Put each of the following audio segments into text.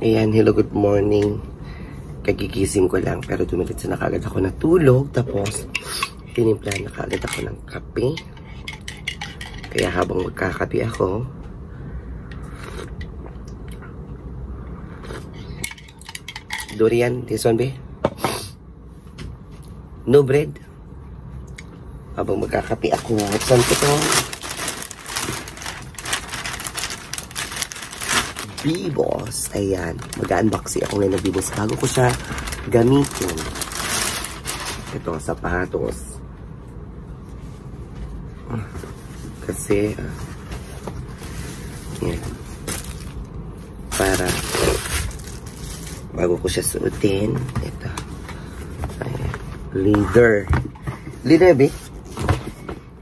Ayan, hello, good morning. Kagigising ko lang, pero dumilit na kagad ako natulog. Tapos, tinimpla na ako ng kape. Kaya habang magkakape ako, durian, this one, be? No bread. Habang magkakape ako, saan ko to? Bibos. Ayan. Mag-unboxing ako ngayon ng Bibos bago ko siya gamitin. Ito, sapatos. Kasi, uh, yan. Para, bago ko siya suotin, ito. Ayan. Leather. Leather, be?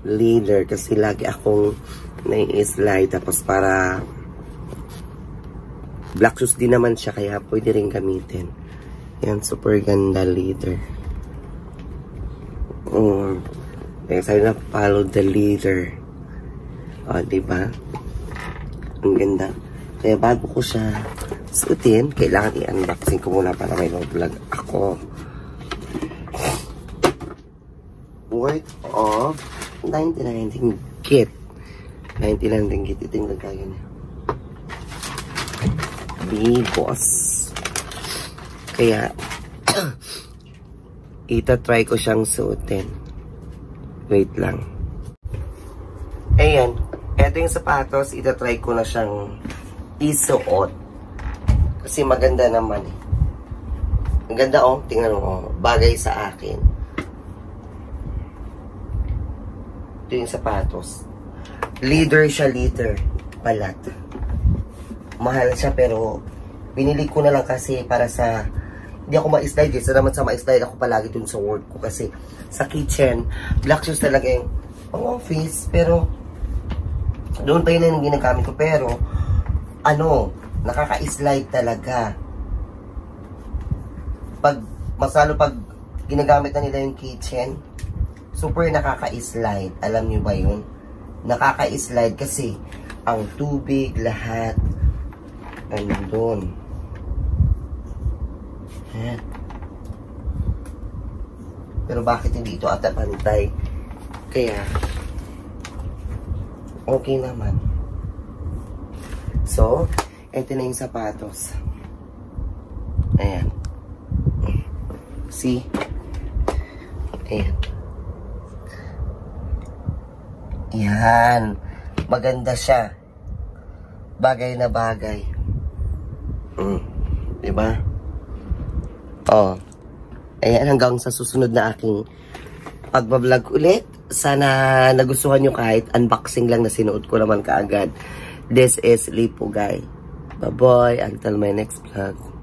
Leather. Kasi lagi akong nai-slide. Tapos para Black shoes din naman siya, kaya pwede rin gamitin. Yan, super ganda leader. Um, kaya sabi na, follow the leader. O, diba? Ang ganda. Kaya bago ko siya suotin, kailangan i-unboxing ko muna para may vlog ako. Worth of 99 ringgit. 99 ringgit. Ito yung lagkagan niya. Bigos. Kaya, ita-try ko siyang suotin. Wait lang. Ayan. Ito yung sapatos, ita-try ko na siyang isuot. Kasi maganda naman eh. Ang ganda oh, tingnan mo oh. Bagay sa akin. Ito yung sapatos. Leader siya, leader. Palat mahal siya pero binili ko na lang kasi para sa hindi ako ma-slide eh. Sa naman sa ma-slide ako palagi dun sa work ko kasi sa kitchen, black shoes talaga yung pang office pero doon pa yun yung ginagamit ko pero ano, nakaka-slide talaga. Pag masalo pag ginagamit na nila yung kitchen, super nakaka-slide. Alam niyo ba yun? Nakaka-slide kasi ang tubig, lahat, nandun. Ayan. Pero bakit hindi ito ata pantay? Kaya, okay naman. So, ito na yung sapatos. Ayan. See? Ayan. Yan. Maganda siya. Bagay na bagay. Mm. Diba? Oh. Ayan, hanggang sa susunod na aking pagbablog ulit. Sana nagustuhan nyo kahit unboxing lang na sinuot ko naman kaagad. This is Lipo Guy. Bye-bye. Until my next vlog.